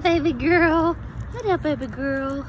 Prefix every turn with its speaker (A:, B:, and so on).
A: baby girl. Hi there, baby girl.